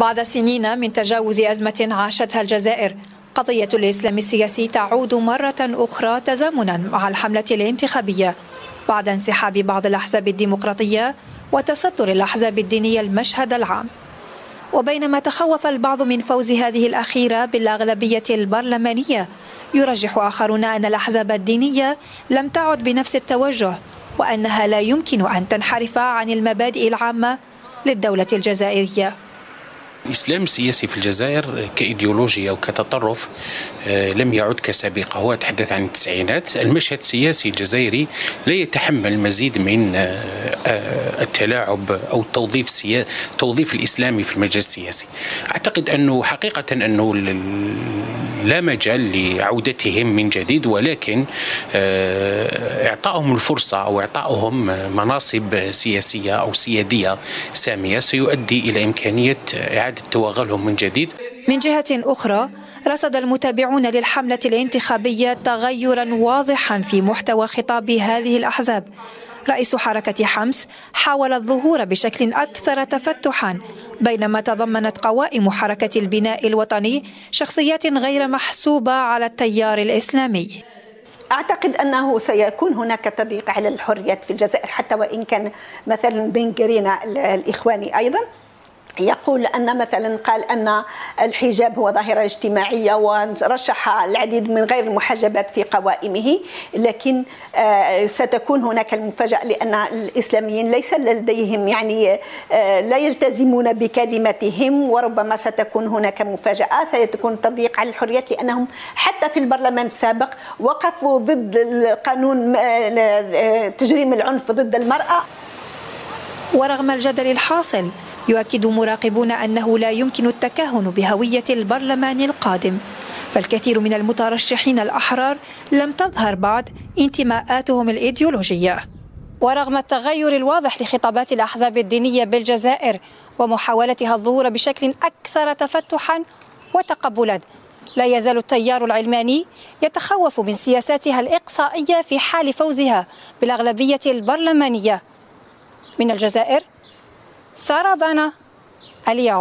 بعد سنين من تجاوز أزمة عاشتها الجزائر قضية الإسلام السياسي تعود مرة أخرى تزامنا مع الحملة الانتخابية بعد انسحاب بعض الأحزاب الديمقراطية وتصدر الأحزاب الدينية المشهد العام. وبينما تخوف البعض من فوز هذه الأخيرة بالأغلبية البرلمانية يرجح آخرون أن الأحزاب الدينية لم تعد بنفس التوجه وأنها لا يمكن أن تنحرف عن المبادئ العامة للدولة الجزائرية. الإسلام السياسي في الجزائر كإيديولوجيا وكتطرف آه، لم يعد كسابقة هو تحدث عن التسعينات. المشهد السياسي الجزائري لا يتحمل مزيد من آه، التلاعب أو التوظيف السياسي توظيف الإسلامي في المجال السياسي. أعتقد أنه حقيقة أنه لا مجال لعودتهم من جديد ولكن إعطائهم الفرصة أو إعطائهم مناصب سياسية أو سيادية سامية سيؤدي إلى إمكانية إعادة إعادة توغلهم من جديد. من جهة أخرى رصد المتابعون للحملة الانتخابية تغيرا واضحا في محتوى خطاب هذه الأحزاب. رئيس حركة حمس حاول الظهور بشكل أكثر تفتحا بينما تضمنت قوائم حركة البناء الوطني شخصيات غير محسوبة على التيار الإسلامي. أعتقد أنه سيكون هناك تضييق على الحريات في الجزائر حتى وإن كان مثلا بين قرينا الإخواني أيضا. يقول أن مثلا قال أن الحجاب هو ظاهرة اجتماعية ورشح العديد من غير المحجبات في قوائمه لكن آه، ستكون هناك المفاجأة لأن الإسلاميين ليس لديهم يعني آه، لا يلتزمون بكلمتهم وربما ستكون هناك مفاجأة سيكون تضييق على الحريات لأنهم حتى في البرلمان السابق وقفوا ضد القانون آه، تجريم العنف ضد المرأة. ورغم الجدل الحاصل يؤكد مراقبون أنه لا يمكن التكهن بهوية البرلمان القادم. فالكثير من المترشحين الأحرار لم تظهر بعد انتماءاتهم الإيديولوجية. ورغم التغير الواضح لخطابات الأحزاب الدينية بالجزائر ومحاولتها الظهور بشكل أكثر تفتحا وتقبلا لا يزال التيار العلماني يتخوف من سياساتها الإقصائية في حال فوزها بالأغلبية البرلمانية. من الجزائر سارة بانا اليوم.